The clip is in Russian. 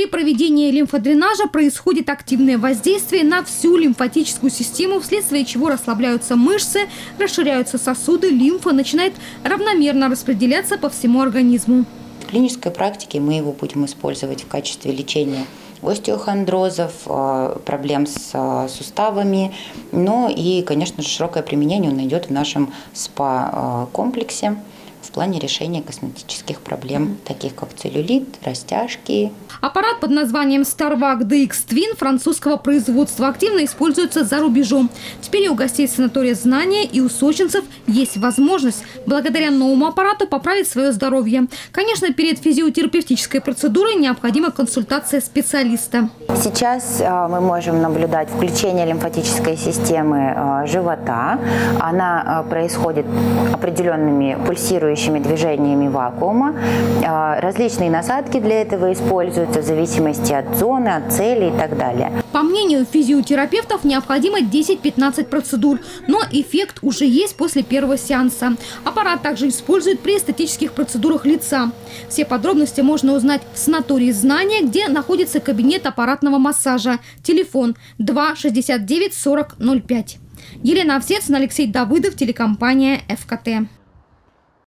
При проведении лимфодренажа происходит активное воздействие на всю лимфатическую систему, вследствие чего расслабляются мышцы, расширяются сосуды, лимфа начинает равномерно распределяться по всему организму. В клинической практике мы его будем использовать в качестве лечения остеохондрозов, э, проблем с э, суставами, но и, конечно же, широкое применение он найдет в нашем СПА-комплексе в плане решения косметических проблем, таких как целлюлит, растяжки. Аппарат под названием Starvac DX Twin французского производства активно используется за рубежом. Теперь и у гостей санатория «Знания» и у сочинцев есть возможность благодаря новому аппарату поправить свое здоровье. Конечно, перед физиотерапевтической процедурой необходима консультация специалиста. Сейчас а, мы можем наблюдать включение лимфатической системы а, живота. Она а, происходит определенными пульсирующими регулирующими движениями вакуума. А, различные насадки для этого используются в зависимости от зоны, от цели и так далее. По мнению физиотерапевтов, необходимо 10-15 процедур, но эффект уже есть после первого сеанса. Аппарат также используют при эстетических процедурах лица. Все подробности можно узнать в санатории «Знания», где находится кабинет аппаратного массажа. Телефон 2 69 40 05. Елена Овсецина, Алексей Давыдов, телекомпания «ФКТ».